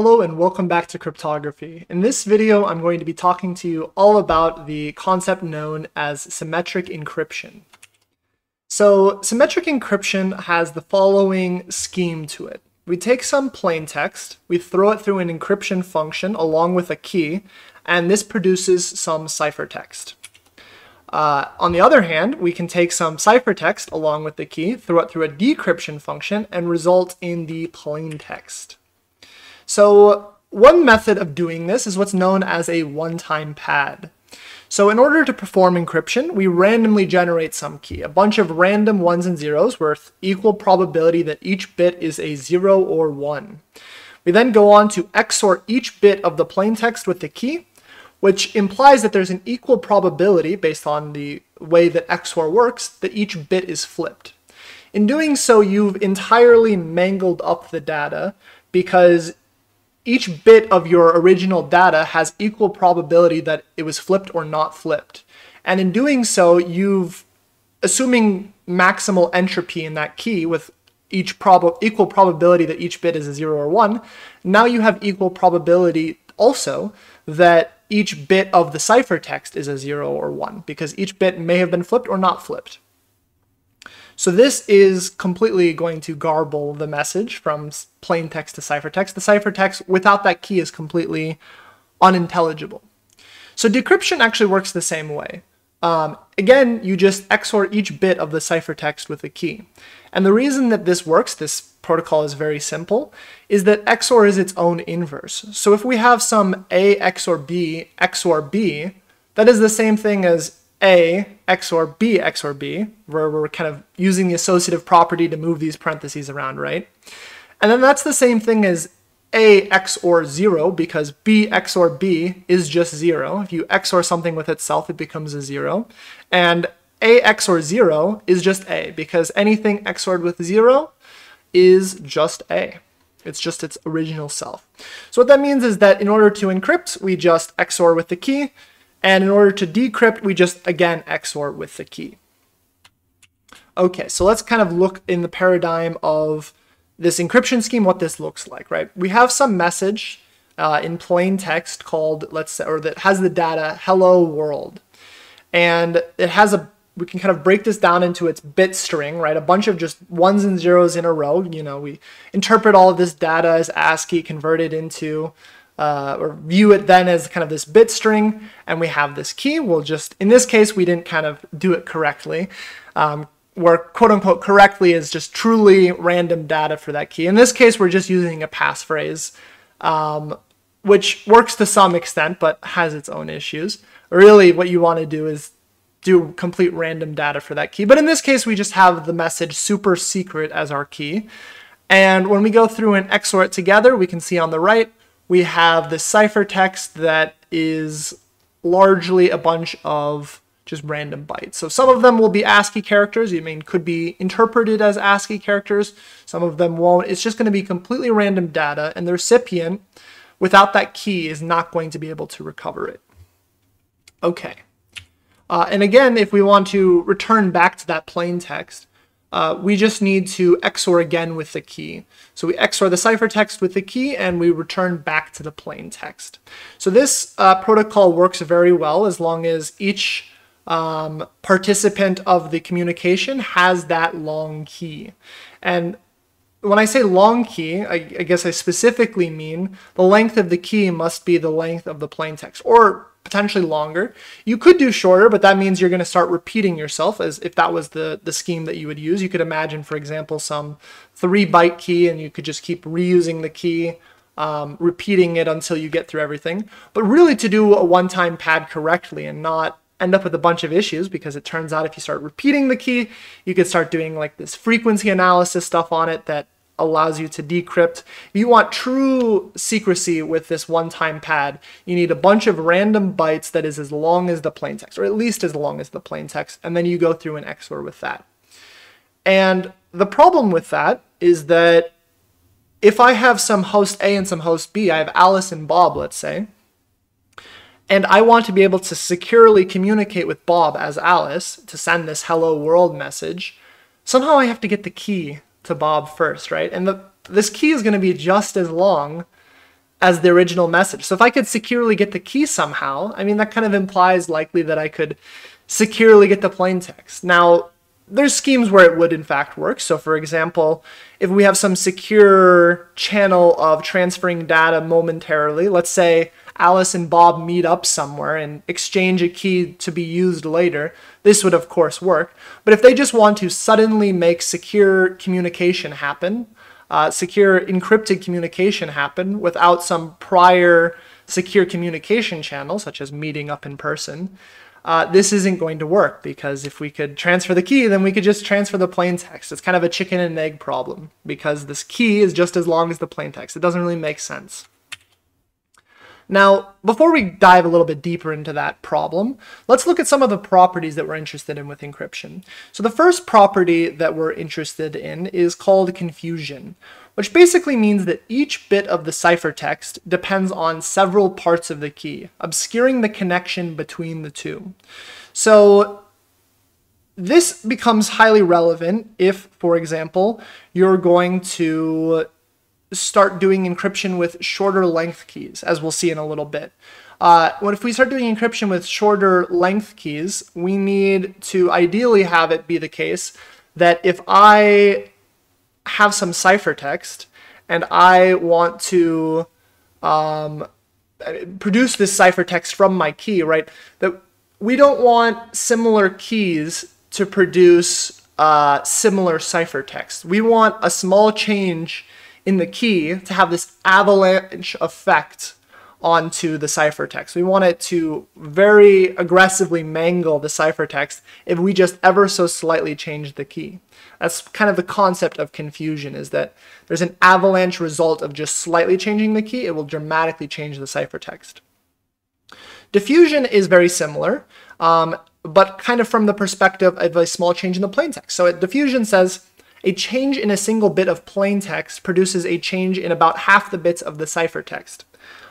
Hello and welcome back to cryptography. In this video, I'm going to be talking to you all about the concept known as symmetric encryption. So symmetric encryption has the following scheme to it. We take some plain text, we throw it through an encryption function along with a key, and this produces some ciphertext. Uh, on the other hand, we can take some ciphertext along with the key, throw it through a decryption function, and result in the plain text. So one method of doing this is what's known as a one-time pad. So in order to perform encryption, we randomly generate some key, a bunch of random ones and zeros with equal probability that each bit is a zero or one. We then go on to XOR each bit of the plain text with the key, which implies that there's an equal probability based on the way that XOR works that each bit is flipped. In doing so, you've entirely mangled up the data because each bit of your original data has equal probability that it was flipped or not flipped. And in doing so, you've, assuming maximal entropy in that key with each prob equal probability that each bit is a 0 or 1, now you have equal probability also that each bit of the ciphertext is a 0 or 1, because each bit may have been flipped or not flipped. So this is completely going to garble the message from plain text to ciphertext. The ciphertext without that key is completely unintelligible. So decryption actually works the same way. Um, again, you just XOR each bit of the ciphertext with a key. And the reason that this works, this protocol is very simple, is that XOR is its own inverse. So if we have some A XOR B XOR B, that is the same thing as a XOR B XOR B, where we're kind of using the associative property to move these parentheses around, right? And then that's the same thing as A XOR 0, because B XOR B is just 0. If you XOR something with itself, it becomes a 0. And A XOR 0 is just A, because anything XORed with 0 is just A. It's just its original self. So what that means is that in order to encrypt, we just XOR with the key, and in order to decrypt, we just, again, XOR with the key. Okay, so let's kind of look in the paradigm of this encryption scheme, what this looks like, right? We have some message uh, in plain text called, let's say, or that has the data hello world. And it has a, we can kind of break this down into its bit string, right? A bunch of just ones and zeros in a row. You know, we interpret all of this data as ASCII converted into uh, or view it then as kind of this bit string, and we have this key. We'll just, in this case, we didn't kind of do it correctly, um, where quote unquote correctly is just truly random data for that key. In this case, we're just using a passphrase, um, which works to some extent, but has its own issues. Really, what you want to do is do complete random data for that key. But in this case, we just have the message super secret as our key. And when we go through and XOR it together, we can see on the right, we have the ciphertext that is largely a bunch of just random bytes. So some of them will be ASCII characters. I mean, could be interpreted as ASCII characters. Some of them won't. It's just going to be completely random data, and the recipient, without that key, is not going to be able to recover it. Okay. Uh, and again, if we want to return back to that plain text, uh, we just need to XOR again with the key. So we XOR the ciphertext with the key and we return back to the plain text. So this uh, protocol works very well as long as each um, participant of the communication has that long key. And when I say long key, I, I, guess I specifically mean the length of the key must be the length of the plain text, or potentially longer. You could do shorter, but that means you're going to start repeating yourself as if that was the, the scheme that you would use. You could imagine, for example, some three byte key and you could just keep reusing the key, um, repeating it until you get through everything. But really to do a one-time pad correctly and not end up with a bunch of issues because it turns out if you start repeating the key, you could start doing like this frequency analysis stuff on it that allows you to decrypt. If you want true secrecy with this one-time pad, you need a bunch of random bytes that is as long as the plain text, or at least as long as the plain text, and then you go through an XOR with that. And the problem with that is that if I have some host A and some host B, I have Alice and Bob, let's say, and I want to be able to securely communicate with Bob as Alice to send this hello world message, somehow I have to get the key to Bob first, right? And the, this key is going to be just as long as the original message. So if I could securely get the key somehow, I mean, that kind of implies likely that I could securely get the plain text. Now, there's schemes where it would in fact work. So for example, if we have some secure channel of transferring data momentarily, let's say Alice and Bob meet up somewhere and exchange a key to be used later, this would of course work. But if they just want to suddenly make secure communication happen, uh, secure encrypted communication happen without some prior secure communication channel, such as meeting up in person, uh, this isn't going to work because if we could transfer the key, then we could just transfer the plain text. It's kind of a chicken and egg problem because this key is just as long as the plain text. It doesn't really make sense. Now, before we dive a little bit deeper into that problem, let's look at some of the properties that we're interested in with encryption. So the first property that we're interested in is called confusion, which basically means that each bit of the ciphertext depends on several parts of the key, obscuring the connection between the two. So this becomes highly relevant if, for example, you're going to start doing encryption with shorter length keys, as we'll see in a little bit. Uh, what if we start doing encryption with shorter length keys, we need to ideally have it be the case that if I have some ciphertext and I want to um, produce this ciphertext from my key, right, that we don't want similar keys to produce uh, similar ciphertext. We want a small change in the key to have this avalanche effect onto the ciphertext. We want it to very aggressively mangle the ciphertext if we just ever so slightly change the key. That's kind of the concept of confusion is that there's an avalanche result of just slightly changing the key. It will dramatically change the ciphertext. Diffusion is very similar, um, but kind of from the perspective of a small change in the plaintext. So diffusion says a change in a single bit of plain text produces a change in about half the bits of the ciphertext.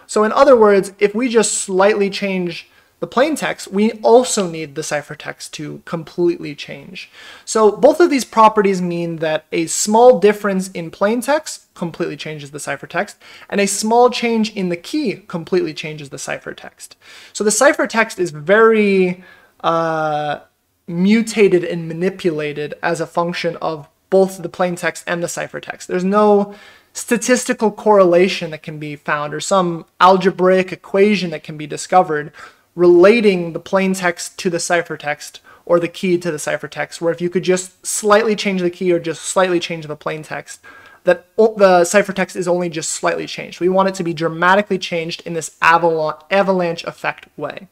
So in other words, if we just slightly change the plain text, we also need the ciphertext to completely change. So both of these properties mean that a small difference in plain text completely changes the ciphertext, and a small change in the key completely changes the ciphertext. So the ciphertext is very uh, mutated and manipulated as a function of both the plain text and the ciphertext. There's no statistical correlation that can be found or some algebraic equation that can be discovered relating the plain text to the ciphertext or the key to the ciphertext, where if you could just slightly change the key or just slightly change the plain text, that the ciphertext is only just slightly changed. We want it to be dramatically changed in this avalanche effect way.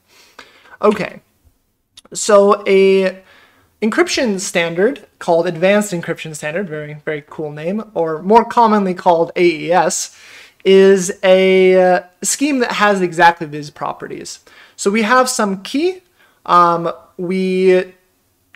Okay, so a encryption standard called Advanced Encryption Standard, very, very cool name, or more commonly called AES, is a uh, scheme that has exactly these properties. So we have some key, um, we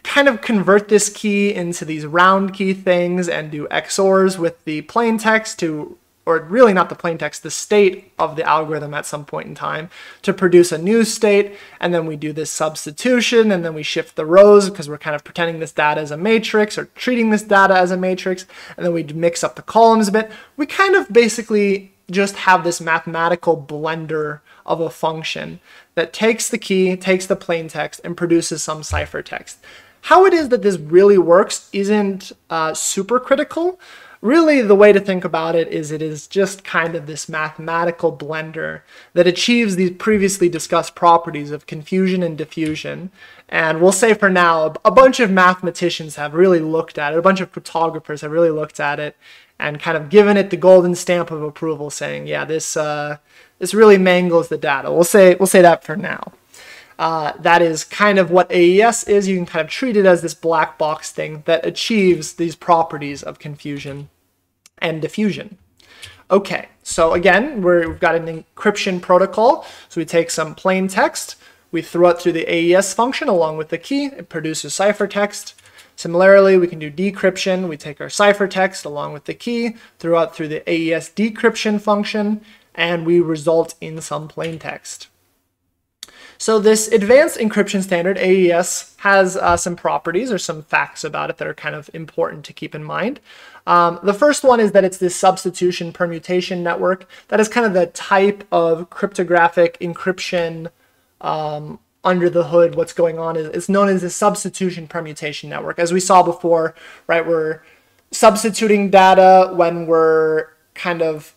kind of convert this key into these round key things and do XORs with the plain text to or really not the plain text, the state of the algorithm at some point in time to produce a new state. And then we do this substitution and then we shift the rows because we're kind of pretending this data is a matrix or treating this data as a matrix. And then we mix up the columns a bit. We kind of basically just have this mathematical blender of a function that takes the key, takes the plain text, and produces some ciphertext. How it is that this really works isn't uh, super critical, really the way to think about it is it is just kind of this mathematical blender that achieves these previously discussed properties of confusion and diffusion. And we'll say for now, a bunch of mathematicians have really looked at it, a bunch of cryptographers have really looked at it and kind of given it the golden stamp of approval saying, yeah, this, uh, this really mangles the data. We'll say, we'll say that for now. Uh, that is kind of what AES is. You can kind of treat it as this black box thing that achieves these properties of confusion and diffusion. Okay, so again, we have got an encryption protocol. So we take some plain text, we throw it through the AES function along with the key, it produces ciphertext. Similarly, we can do decryption. We take our ciphertext along with the key, throw it through the AES decryption function, and we result in some plain text. So this advanced encryption standard, AES, has uh, some properties or some facts about it that are kind of important to keep in mind. Um, the first one is that it's this substitution permutation network. That is kind of the type of cryptographic encryption um, under the hood. What's going on is it's known as a substitution permutation network. As we saw before, right, we're substituting data when we're kind of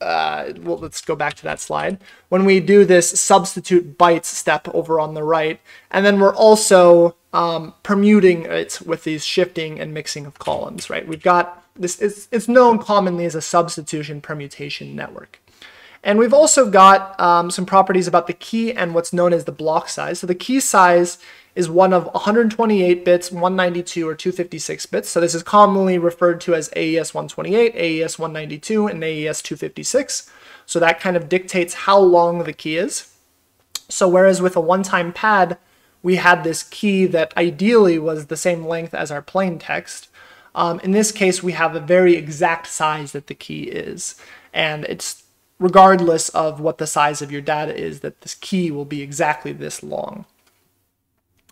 uh, well, let's go back to that slide. When we do this substitute bytes step over on the right, and then we're also um, permuting it with these shifting and mixing of columns, right? We've got this, it's, it's known commonly as a substitution permutation network. And we've also got um, some properties about the key and what's known as the block size. So the key size is one of 128 bits, 192, or 256 bits. So this is commonly referred to as AES 128, AES 192, and AES 256. So that kind of dictates how long the key is. So whereas with a one-time pad, we had this key that ideally was the same length as our plain text, um, in this case, we have a very exact size that the key is. And it's regardless of what the size of your data is, that this key will be exactly this long.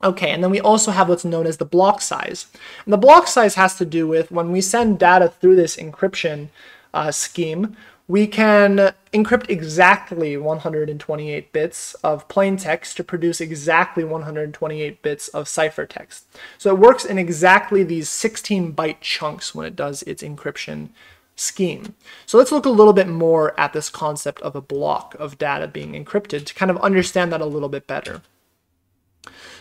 Okay, and then we also have what's known as the block size. And the block size has to do with when we send data through this encryption uh, scheme, we can encrypt exactly 128 bits of plain text to produce exactly 128 bits of ciphertext. So it works in exactly these 16 byte chunks when it does its encryption scheme. So let's look a little bit more at this concept of a block of data being encrypted to kind of understand that a little bit better.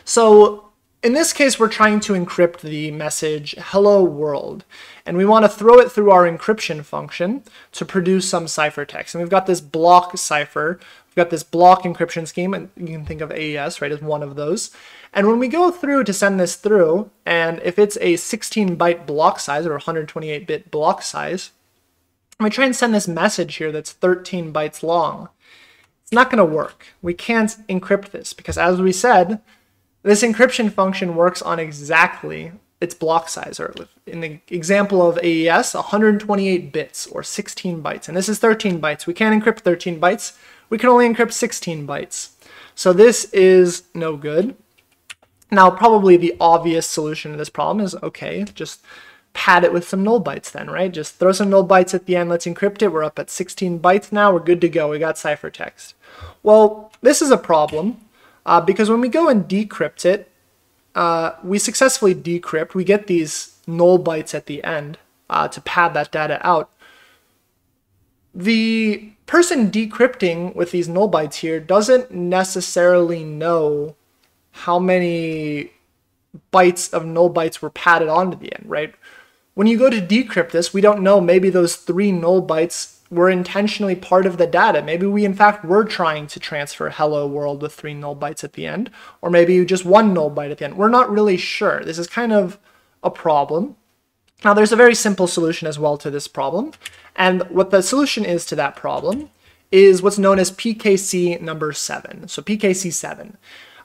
So in this case, we're trying to encrypt the message hello world, and we want to throw it through our encryption function to produce some ciphertext. And we've got this block cipher, we've got this block encryption scheme, and you can think of AES, right, as one of those. And when we go through to send this through, and if it's a 16 byte block size or 128 bit block size, we try and send this message here that's 13 bytes long, it's not going to work. We can't encrypt this because as we said, this encryption function works on exactly its block size, or in the example of AES, 128 bits, or 16 bytes. And this is 13 bytes. We can't encrypt 13 bytes. We can only encrypt 16 bytes. So this is no good. Now, probably the obvious solution to this problem is, okay, just pad it with some null bytes then, right? Just throw some null bytes at the end, let's encrypt it. We're up at 16 bytes now, we're good to go, we got ciphertext. Well, this is a problem uh, because when we go and decrypt it, uh, we successfully decrypt. We get these null bytes at the end uh, to pad that data out. The person decrypting with these null bytes here doesn't necessarily know how many bytes of null bytes were padded onto the end, right? When you go to decrypt this, we don't know maybe those three null bytes were intentionally part of the data. Maybe we in fact were trying to transfer hello world with three null bytes at the end, or maybe just one null byte at the end. We're not really sure. This is kind of a problem. Now there's a very simple solution as well to this problem. And what the solution is to that problem is what's known as PKC number seven. So PKC seven.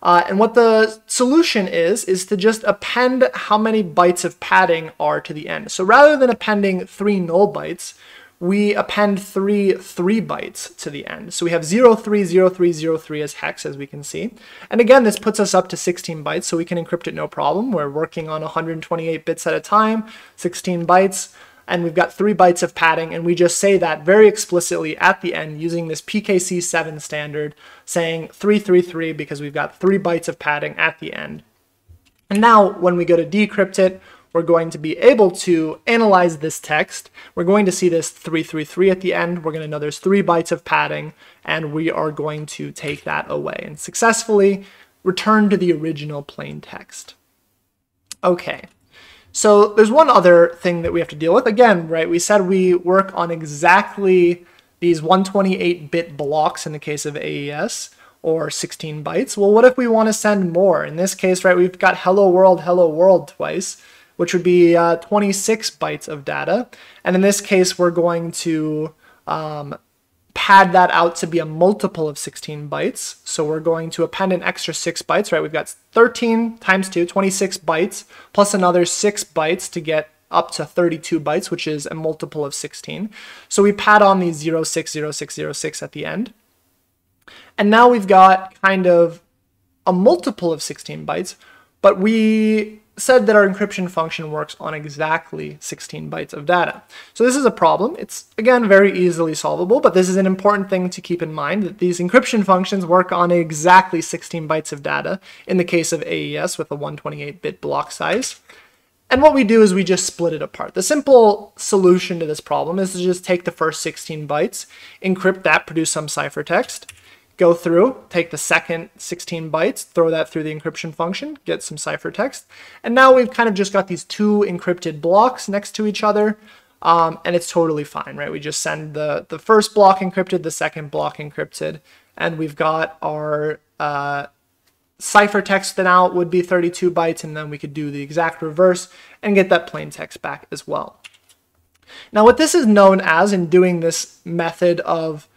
Uh, and what the solution is, is to just append how many bytes of padding are to the end. So rather than appending three null bytes, we append three three bytes to the end. So we have 030303 as hex, as we can see. And again, this puts us up to 16 bytes, so we can encrypt it no problem. We're working on 128 bits at a time, 16 bytes, and we've got three bytes of padding, and we just say that very explicitly at the end using this PKC7 standard, saying 333 because we've got three bytes of padding at the end. And now when we go to decrypt it, we're going to be able to analyze this text. We're going to see this 333 at the end. We're going to know there's three bytes of padding, and we are going to take that away and successfully return to the original plain text. Okay, so there's one other thing that we have to deal with. Again, right, we said we work on exactly these 128-bit blocks in the case of AES or 16 bytes. Well, what if we want to send more? In this case, right, we've got hello world, hello world twice which would be uh, 26 bytes of data. And in this case, we're going to um, pad that out to be a multiple of 16 bytes. So we're going to append an extra 6 bytes, right? We've got 13 times 2, 26 bytes, plus another 6 bytes to get up to 32 bytes, which is a multiple of 16. So we pad on these 060606 at the end. And now we've got kind of a multiple of 16 bytes, but we said that our encryption function works on exactly 16 bytes of data. So this is a problem. It's, again, very easily solvable, but this is an important thing to keep in mind, that these encryption functions work on exactly 16 bytes of data in the case of AES with a 128-bit block size. And what we do is we just split it apart. The simple solution to this problem is to just take the first 16 bytes, encrypt that, produce some ciphertext, go through, take the second 16 bytes, throw that through the encryption function, get some ciphertext. And now we've kind of just got these two encrypted blocks next to each other, um, and it's totally fine, right? We just send the, the first block encrypted, the second block encrypted, and we've got our uh, ciphertext then out would be 32 bytes, and then we could do the exact reverse and get that plain text back as well. Now what this is known as in doing this method of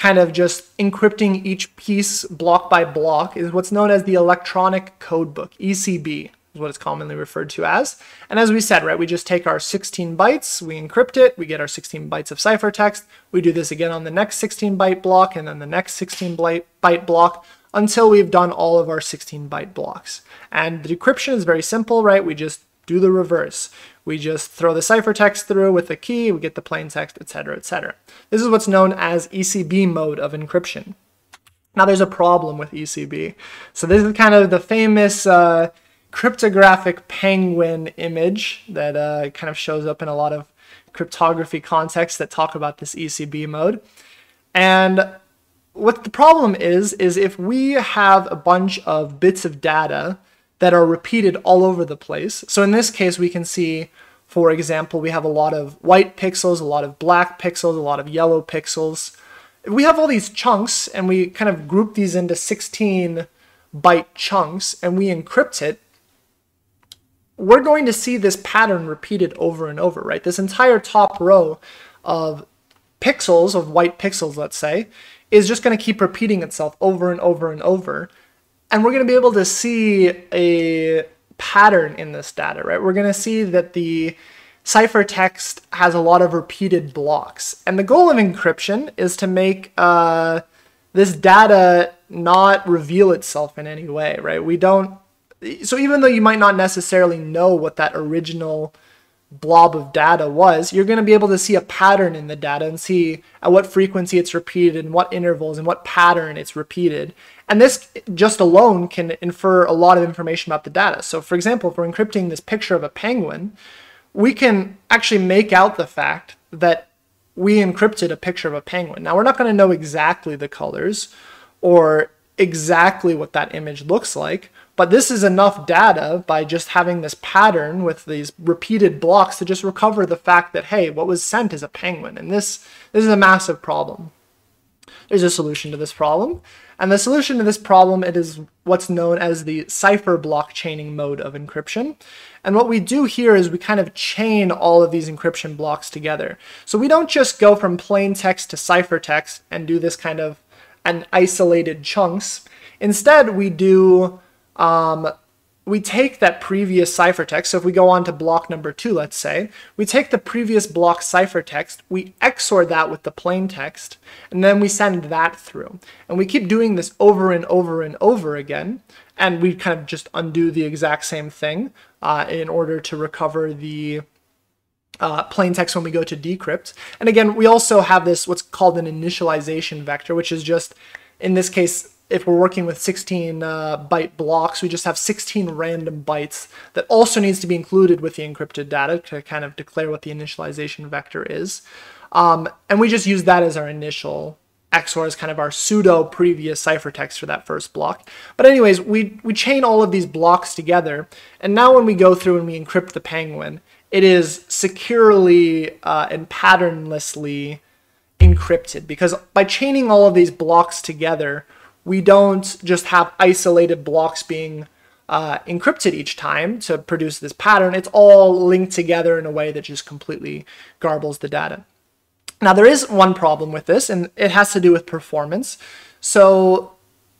kind of just encrypting each piece block by block is what's known as the electronic codebook, ECB is what it's commonly referred to as. And as we said, right, we just take our 16 bytes, we encrypt it, we get our 16 bytes of ciphertext, we do this again on the next 16 byte block and then the next 16 byte block until we've done all of our 16 byte blocks. And the decryption is very simple, right? We just do the reverse. We just throw the ciphertext through with the key, we get the plain text, etc., etc. This is what's known as ECB mode of encryption. Now there's a problem with ECB. So this is kind of the famous uh, cryptographic penguin image that uh, kind of shows up in a lot of cryptography contexts that talk about this ECB mode. And what the problem is, is if we have a bunch of bits of data that are repeated all over the place. So in this case, we can see, for example, we have a lot of white pixels, a lot of black pixels, a lot of yellow pixels. We have all these chunks and we kind of group these into 16 byte chunks and we encrypt it. We're going to see this pattern repeated over and over, right? This entire top row of pixels, of white pixels, let's say, is just going to keep repeating itself over and over and over. And we're going to be able to see a pattern in this data, right? We're going to see that the ciphertext has a lot of repeated blocks. And the goal of encryption is to make uh, this data not reveal itself in any way, right? We don't, so even though you might not necessarily know what that original blob of data was, you're going to be able to see a pattern in the data and see at what frequency it's repeated and what intervals and what pattern it's repeated. And this just alone can infer a lot of information about the data. So for example, if we're encrypting this picture of a penguin, we can actually make out the fact that we encrypted a picture of a penguin. Now we're not going to know exactly the colors or exactly what that image looks like, but this is enough data by just having this pattern with these repeated blocks to just recover the fact that, hey, what was sent is a penguin. And this, this is a massive problem. There's a solution to this problem. And the solution to this problem, it is what's known as the cipher block chaining mode of encryption. And what we do here is we kind of chain all of these encryption blocks together. So we don't just go from plain text to ciphertext and do this kind of an isolated chunks. Instead, we do um, we take that previous ciphertext, so if we go on to block number two, let's say, we take the previous block ciphertext, we XOR that with the plain text, and then we send that through. And we keep doing this over and over and over again, and we kind of just undo the exact same thing uh, in order to recover the uh, plain text when we go to decrypt. And again, we also have this, what's called an initialization vector, which is just, in this case, if we're working with 16 uh, byte blocks, we just have 16 random bytes that also needs to be included with the encrypted data to kind of declare what the initialization vector is. Um, and we just use that as our initial XOR as kind of our pseudo previous ciphertext for that first block. But anyways, we, we chain all of these blocks together. And now when we go through and we encrypt the penguin, it is securely uh, and patternlessly encrypted because by chaining all of these blocks together, we don't just have isolated blocks being uh, encrypted each time to produce this pattern. It's all linked together in a way that just completely garbles the data. Now there is one problem with this, and it has to do with performance. So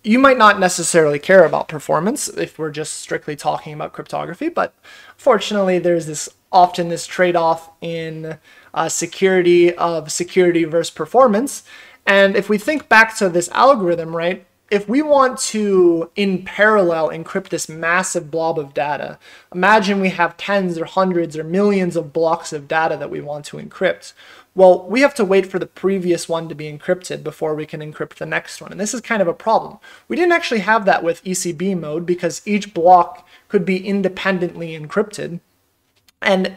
you might not necessarily care about performance if we're just strictly talking about cryptography, but fortunately there's this often this trade-off in uh, security of security versus performance. And if we think back to this algorithm, right, if we want to, in parallel, encrypt this massive blob of data, imagine we have tens or hundreds or millions of blocks of data that we want to encrypt. Well, we have to wait for the previous one to be encrypted before we can encrypt the next one. And this is kind of a problem. We didn't actually have that with ECB mode because each block could be independently encrypted. And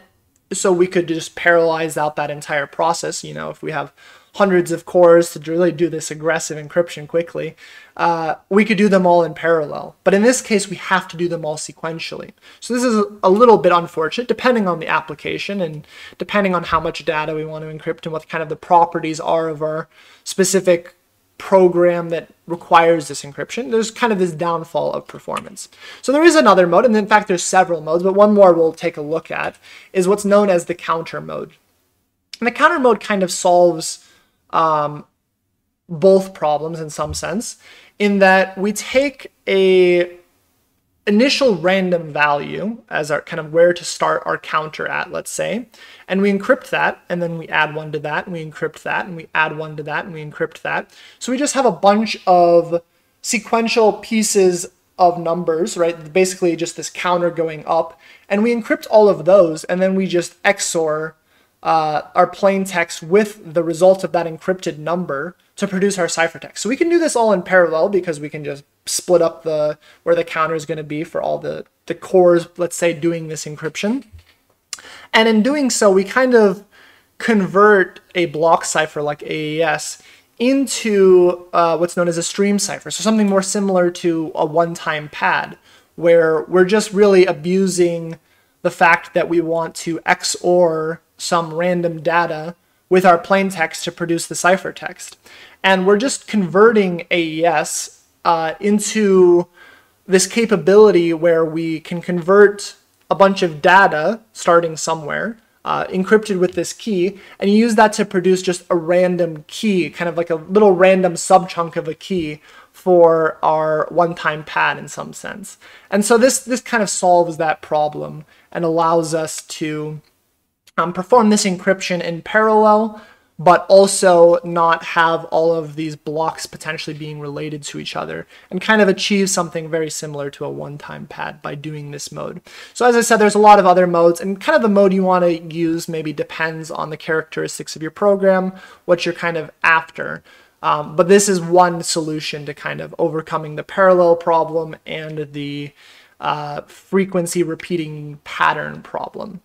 so we could just parallelize out that entire process. You know, if we have hundreds of cores to really do this aggressive encryption quickly, uh, we could do them all in parallel. But in this case, we have to do them all sequentially. So this is a little bit unfortunate, depending on the application and depending on how much data we want to encrypt and what kind of the properties are of our specific program that requires this encryption, there's kind of this downfall of performance. So there is another mode, and in fact there's several modes, but one more we'll take a look at is what's known as the counter mode. And the counter mode kind of solves um, both problems in some sense, in that we take a initial random value as our kind of where to start our counter at, let's say, and we encrypt that, and then we add one to that, and we encrypt that, and we add one to that, and we encrypt that. So we just have a bunch of sequential pieces of numbers, right? Basically just this counter going up, and we encrypt all of those, and then we just XOR uh, our plain text with the result of that encrypted number to produce our ciphertext. So we can do this all in parallel because we can just split up the where the counter is going to be for all the, the cores, let's say, doing this encryption. And in doing so, we kind of convert a block cipher like AES into uh, what's known as a stream cipher. So something more similar to a one-time pad, where we're just really abusing the fact that we want to XOR some random data with our plain text to produce the ciphertext. And we're just converting AES uh, into this capability where we can convert a bunch of data starting somewhere, uh, encrypted with this key, and use that to produce just a random key, kind of like a little random subchunk of a key for our one-time pad in some sense. And so this, this kind of solves that problem and allows us to um, perform this encryption in parallel, but also not have all of these blocks potentially being related to each other and kind of achieve something very similar to a one-time pad by doing this mode. So as I said, there's a lot of other modes and kind of the mode you want to use maybe depends on the characteristics of your program, what you're kind of after. Um, but this is one solution to kind of overcoming the parallel problem and the uh, frequency repeating pattern problem.